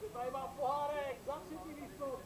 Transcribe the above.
Tutaj mam pucharek, zawsze mi listów.